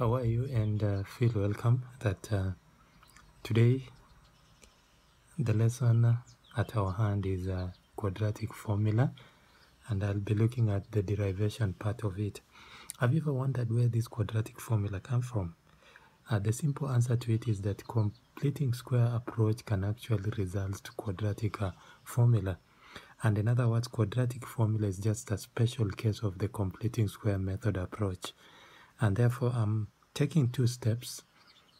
how are you and uh, feel welcome that uh, today the lesson at our hand is a quadratic formula and I'll be looking at the derivation part of it. Have you ever wondered where this quadratic formula comes from? Uh, the simple answer to it is that completing square approach can actually result to quadratic uh, formula. And in other words, quadratic formula is just a special case of the completing square method approach. And therefore, I'm taking two steps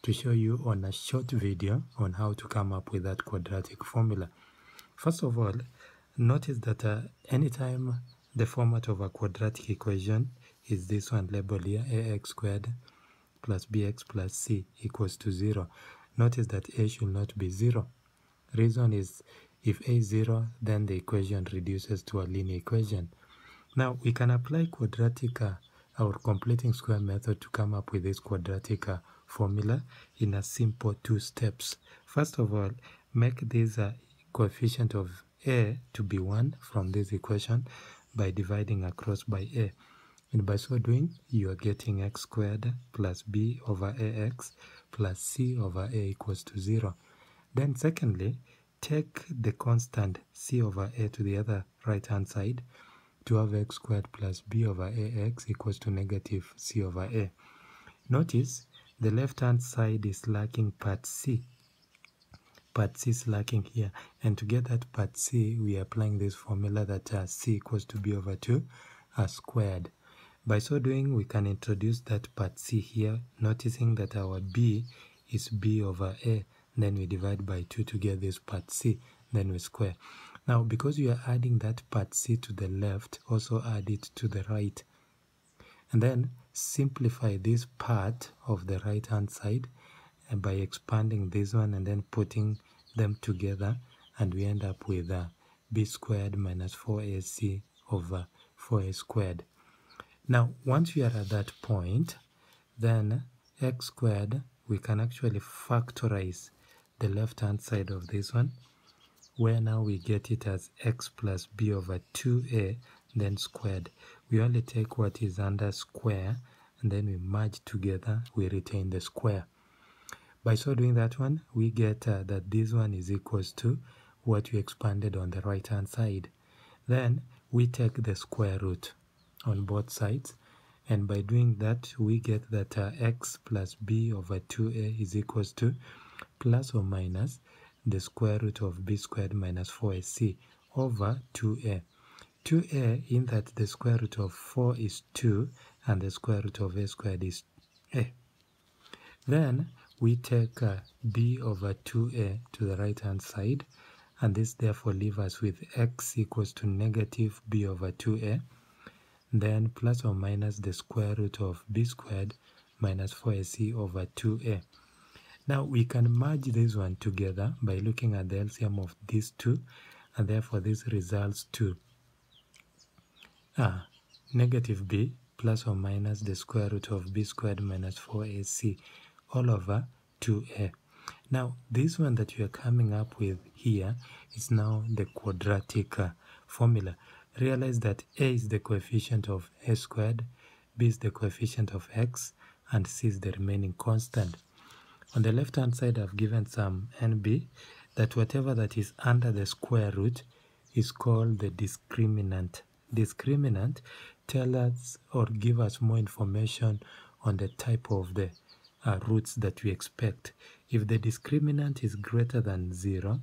to show you on a short video on how to come up with that quadratic formula. First of all, notice that uh, anytime the format of a quadratic equation is this one labeled here, ax squared plus bx plus c equals to 0. Notice that a should not be 0. Reason is if a is 0, then the equation reduces to a linear equation. Now, we can apply quadratic or completing square method to come up with this quadratic uh, formula in a simple two steps. First of all, make this uh, coefficient of a to be 1 from this equation by dividing across by a. And by so doing, you are getting x squared plus b over ax plus c over a equals to 0. Then secondly, take the constant c over a to the other right hand side to have x squared plus b over ax equals to negative c over a. Notice the left hand side is lacking part c. Part c is lacking here. And to get that part c, we are applying this formula that uh, c equals to b over 2 uh, squared. By so doing, we can introduce that part c here, noticing that our b is b over a. Then we divide by 2 to get this part c, then we square. Now, because you are adding that part c to the left, also add it to the right. And then simplify this part of the right hand side by expanding this one and then putting them together and we end up with uh, b squared minus 4ac over 4a squared. Now, once we are at that point, then x squared, we can actually factorize the left-hand side of this one, where now we get it as x plus b over 2a, then squared. We only take what is under square, and then we merge together, we retain the square. By so doing that one, we get uh, that this one is equals to what we expanded on the right-hand side. Then we take the square root on both sides and by doing that we get that uh, x plus b over 2a is equals to plus or minus the square root of b squared minus 4ac over 2a 2a in that the square root of 4 is 2 and the square root of a squared is a. Then we take uh, b over 2a to the right hand side and this therefore leaves us with x equals to negative b over 2a then plus or minus the square root of b squared minus 4ac over 2a. Now we can merge this one together by looking at the LCM of these two and therefore this results to uh, negative b plus or minus the square root of b squared minus 4ac all over 2a. Now this one that you are coming up with here is now the quadratic uh, formula realize that a is the coefficient of a squared, b is the coefficient of x, and c is the remaining constant. On the left hand side, I've given some nb that whatever that is under the square root is called the discriminant. Discriminant tell us or give us more information on the type of the uh, roots that we expect. If the discriminant is greater than 0,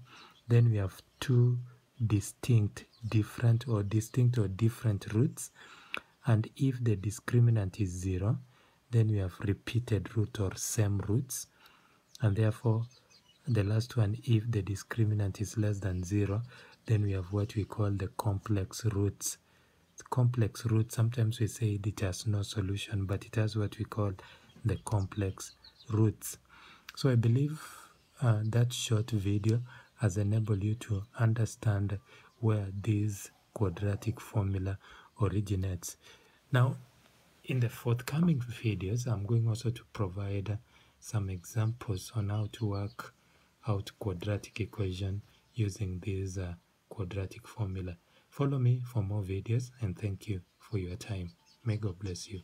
then we have two distinct different or distinct or different roots and if the discriminant is 0 then we have repeated root or same roots and therefore the last one if the discriminant is less than 0 then we have what we call the complex roots the complex root sometimes we say it has no solution but it has what we call the complex roots so i believe uh, that short video has enabled you to understand where this quadratic formula originates. Now, in the forthcoming videos, I'm going also to provide some examples on how to work out quadratic equation using this uh, quadratic formula. Follow me for more videos and thank you for your time. May God bless you.